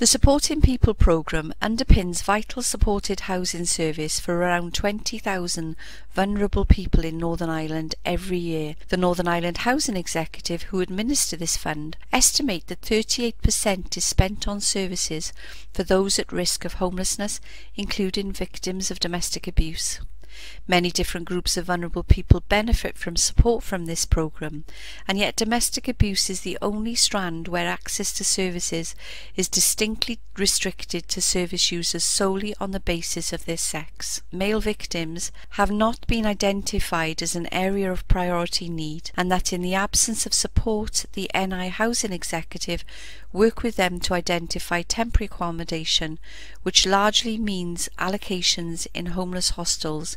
The Supporting People programme underpins vital supported housing service for around 20,000 vulnerable people in Northern Ireland every year. The Northern Ireland Housing Executive, who administer this fund, estimate that 38% is spent on services for those at risk of homelessness, including victims of domestic abuse. Many different groups of vulnerable people benefit from support from this programme, and yet domestic abuse is the only strand where access to services is distinctly restricted to service users solely on the basis of their sex. Male victims have not been identified as an area of priority need, and that in the absence of support, the NI Housing Executive work with them to identify temporary accommodation, which largely means allocations in homeless hostels.